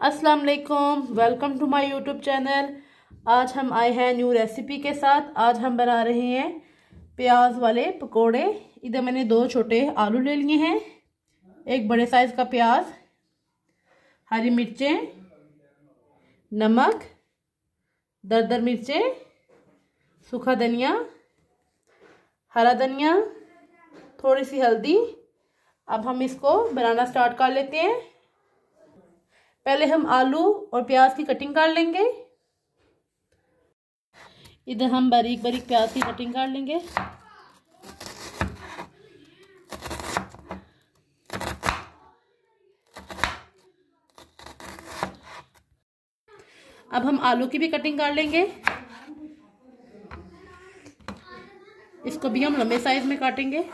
अस्सलाम वालेकुम welcome to my YouTube channel आज हम आए हैं न्यू रेसिपी के साथ। आज हम बना रहे हैं प्याज वाले पकोड़े। इधर मैंने दो छोटे आलू ले लिए हैं, एक बड़े साइज़ का प्याज, हरी मिर्चें, नमक, दरदर मिर्चें, सूखा धनिया, हरा धनिया, थोड़ी सी हल्दी। अब हम इसको बनाना स्टार्ट कर लेते हैं। पहले हम आलू और प्याज की कटिंग कर लेंगे। इधर हम बारीक बारीक प्याज की कटिंग कर लेंगे। अब हम आलू की भी कटिंग कर लेंगे। इसको भी हम लंबे साइज़ में काटेंगे।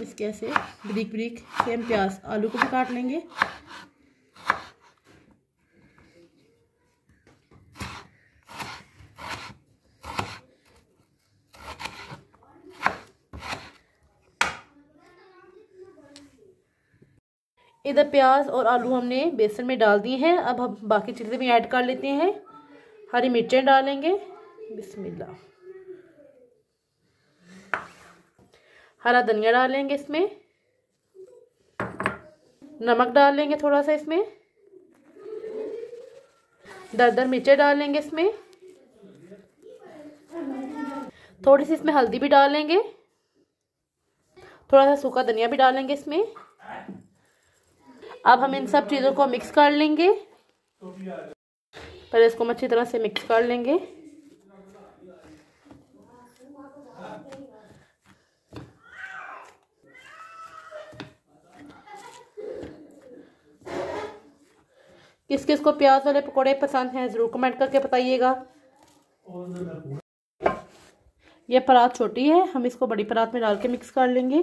इसके ऐसे ब्रिक ब्रिक सेम प्याज आलू को भी काट लेंगे। इधर प्याज और आलू हमने बेसन में डाल दिए हैं। अब हम बाकी चीज़ें भी ऐड कर लेते हैं। हरी मिर्चें डालेंगे। बिस्मिल्लाह। हरा धनिया डालेंगे इसमें। नमक डालेंगे थोड़ा सा इसमें। दर दर मिर्चें डालेंगे इसमें। थोड़ी सी इसमें हल्दी भी डालेंगे। थोड़ा सा सूखा धनिया भी डालेंगे इसमें। अब हम इन सब चीज़ों को मिक्स कर लेंगे। पहले इसको हम अच्छी तरह से मिक्स कर लेंगे। किस किस को प्याज वाले पकौड़े पसंद हैं, ज़रूर कमेंट करके बताइएगा। ये परात छोटी है, हम इसको बड़ी परात में डाल के मिक्स कर लेंगे।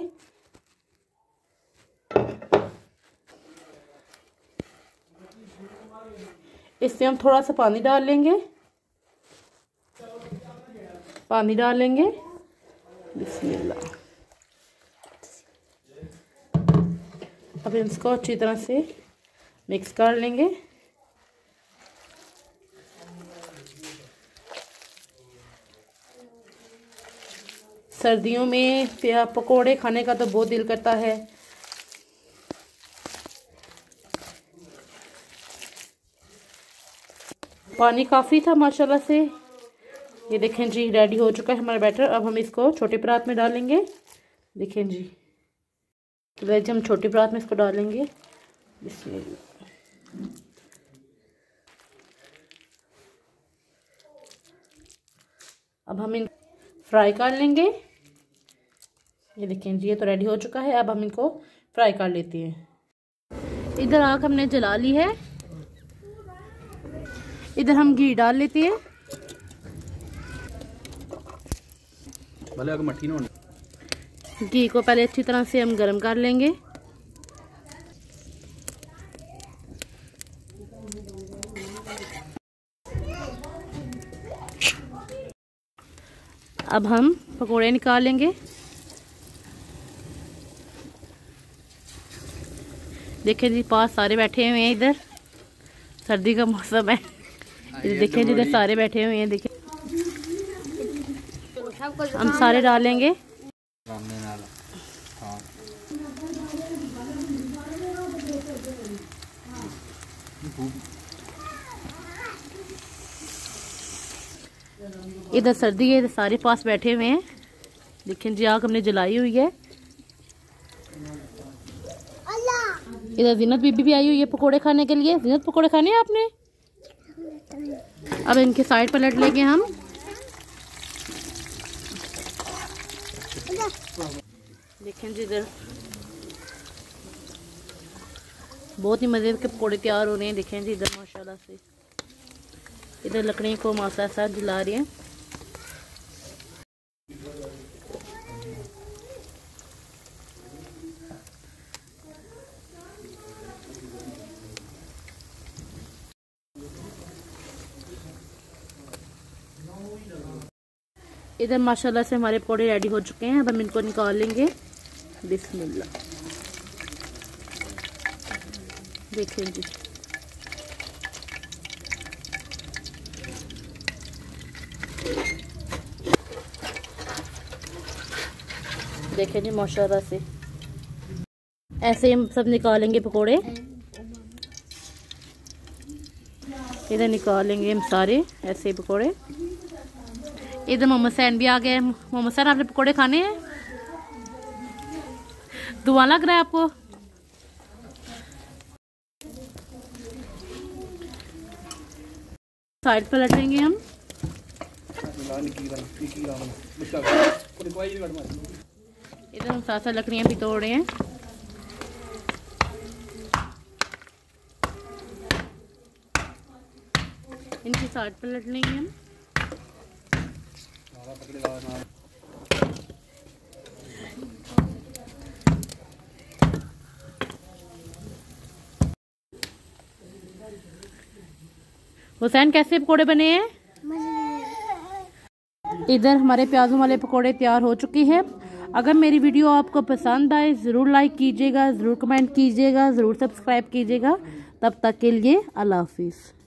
इसमें हम थोड़ा सा पानी डाल लेंगे। पानी डालेंगे बिस्मिल्लाह। अब इसको अच्छी तरह से मिक्स कर लेंगे। सर्दियों में पकोड़े खाने का तो बहुत दिल करता है। पानी काफ़ी था, माशाल्लाह से। ये देखें जी रेडी हो चुका है हमारा बैटर अब हम इसको छोटे परात में डालेंगे। देखें जी। तो वैसे हम छोटे परात में इसको डालेंगे। अब हम इन फ्राई कर लेंगे। ये देखें जी ये तो रेडी हो चुका है अब हम इनको फ्राई कर लेते हैं। इधर आग हमने जला ली है। इधर हम घी डाल लेते हैं। भले घी को पहले अच्छी तरह से हम गर्म कर लेंगे। अब हम पकोड़े निकालेंगे देखें जी पास सारे बैठे हुए हैं इधर। सर्दी का मौसम है। देखें जी इधर सारे बैठे हुए हैं देखें। हम सारे डालेंगे इधर सर्दी है इधर सारे पास बैठे हुए हैं। देखें जी आग हमने जलाई हुई है। इधर जीनत बीबी भी आई हुई है पकोड़े खाने के लिए। जीनत पकोड़े खाने हैं आपने? अब इनके साइड पलट लेंगे हम। देखें जी इधर। बहुत ही मज़े के पकौड़े तैयार हो रहे हैं। देखें जी इधर, माशाल्लाह से। इधर लकड़ी को मासा साथ जला रही हैं। इधर माशाल्लाह से हमारे पकौड़े रेडी हो चुके हैं। अब हम इनको निकाल लेंगे बिस्मिल्लाह। देखें जी देखें जी माशाल्लाह से। ऐसे हम सब निकालेंगे पकोड़े। इधर निकालेंगे हम सारे ऐसे पकोड़े। इधर मोहम्मद सैन भी आ गए मोहम्मद सैन, आपने पकौड़े खाने हैं? दुआ लग रहा है आपको? साइड पर लटेंगे हम। इधर हम साथ साथ लकड़ियाँ भी तोड़ रहे हैं। इनकी साइड पर लट लेंगे हम। हुसैन, कैसे पकोड़े बने हैं? इधर हमारे प्याजों वाले पकोड़े तैयार हो चुके हैं। अगर मेरी वीडियो आपको पसंद आए, ज़रूर लाइक कीजिएगा, ज़रूर कमेंट कीजिएगा, ज़रूर सब्सक्राइब कीजिएगा। तब तक के लिए अल्लाह हाफिज़।